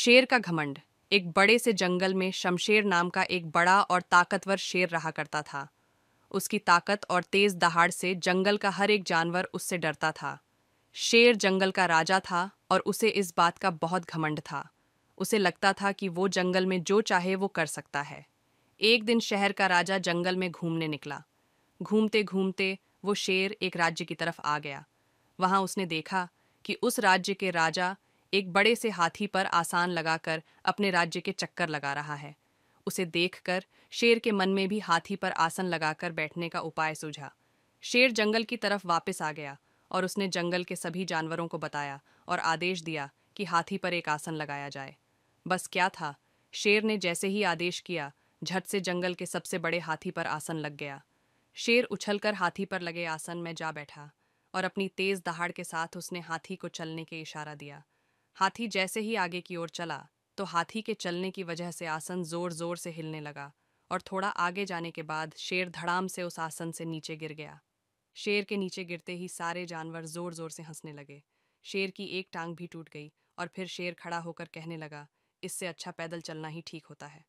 शेर का घमंड। एक बड़े से जंगल में शमशेर नाम का एक बड़ा और ताकतवर शेर रहा करता था। उसकी ताकत और तेज दहाड़ से जंगल का हर एक जानवर उससे डरता था। शेर जंगल का राजा था और उसे इस बात का बहुत घमंड था। उसे लगता था कि वो जंगल में जो चाहे वो कर सकता है। एक दिन शहर का राजा जंगल में घूमने निकला। घूमते घूमते वो शेर एक राज्य की तरफ़ आ गया। वहाँ उसने देखा कि उस राज्य के राजा एक बड़े से हाथी पर आसान लगाकर अपने राज्य के चक्कर लगा रहा है। उसे देखकर शेर के मन में भी हाथी पर आसन लगाकर बैठने का उपाय सूझा। शेर जंगल की तरफ़ वापस आ गया और उसने जंगल के सभी जानवरों को बताया और आदेश दिया कि हाथी पर एक आसन लगाया जाए। बस क्या था? शेर ने जैसे ही आदेश किया, झट से जंगल के सबसे बड़े हाथी पर आसन लग गया। शेर उछलकर हाथी पर लगे आसन में जा बैठा और अपनी तेज दहाड़ के साथ उसने हाथी को चलने के इशारा दिया। हाथी जैसे ही आगे की ओर चला तो हाथी के चलने की वजह से आसन ज़ोर ज़ोर से हिलने लगा और थोड़ा आगे जाने के बाद शेर धड़ाम से उस आसन से नीचे गिर गया। शेर के नीचे गिरते ही सारे जानवर ज़ोर ज़ोर से हंसने लगे। शेर की एक टांग भी टूट गई और फिर शेर खड़ा होकर कहने लगा, इससे अच्छा पैदल चलना ही ठीक होता है।